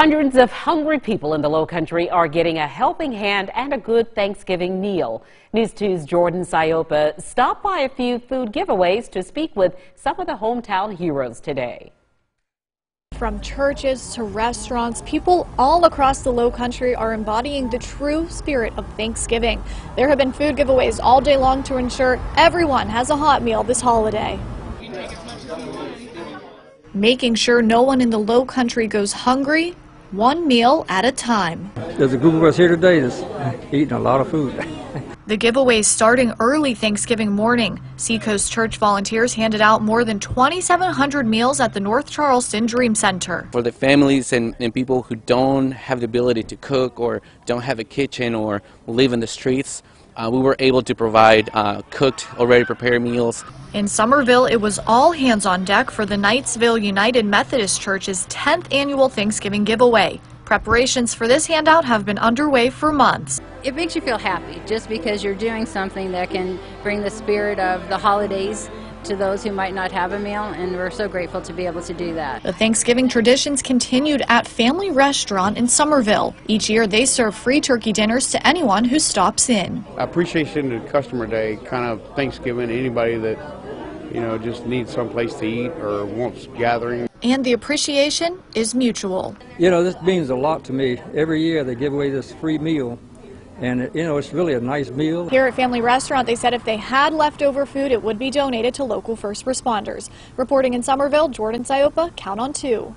Hundreds of hungry people in the Low Country are getting a helping hand and a good Thanksgiving meal. News 2's Jordan Siopa stopped by a few food giveaways to speak with some of the hometown heroes today. From churches to restaurants, people all across the Low Country are embodying the true spirit of Thanksgiving. There have been food giveaways all day long to ensure everyone has a hot meal this holiday making sure no one in the low country goes hungry, one meal at a time. There's a group of us here today that's eating a lot of food. The giveaway is starting early Thanksgiving morning. Seacoast Church volunteers handed out more than 2,700 meals at the North Charleston Dream Center. For the families and, and people who don't have the ability to cook or don't have a kitchen or live in the streets, uh, we were able to provide uh, cooked, already prepared meals. In Summerville, it was all hands on deck for the Knightsville United Methodist Church's 10th annual Thanksgiving giveaway. Preparations for this handout have been underway for months. It makes you feel happy just because you're doing something that can bring the spirit of the holidays to those who might not have a meal, and we're so grateful to be able to do that. The Thanksgiving traditions continued at Family Restaurant in Summerville. Each year, they serve free turkey dinners to anyone who stops in. Appreciation to Customer Day, kind of Thanksgiving, anybody that you know just needs someplace to eat or wants gathering. And the appreciation is mutual. You know, this means a lot to me. Every year they give away this free meal and, you know, it's really a nice meal. Here at Family Restaurant, they said if they had leftover food, it would be donated to local first responders. Reporting in Summerville, Jordan Siopa, Count on 2.